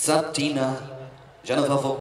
Satina, Jennifer